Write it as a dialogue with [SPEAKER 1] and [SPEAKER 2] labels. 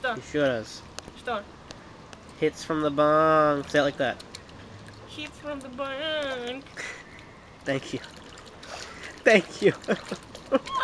[SPEAKER 1] Что?
[SPEAKER 2] Еще раз.
[SPEAKER 1] Что?
[SPEAKER 2] Hits from the bong. Say it like that.
[SPEAKER 1] Hits from the bank.
[SPEAKER 2] Thank you. Thank you.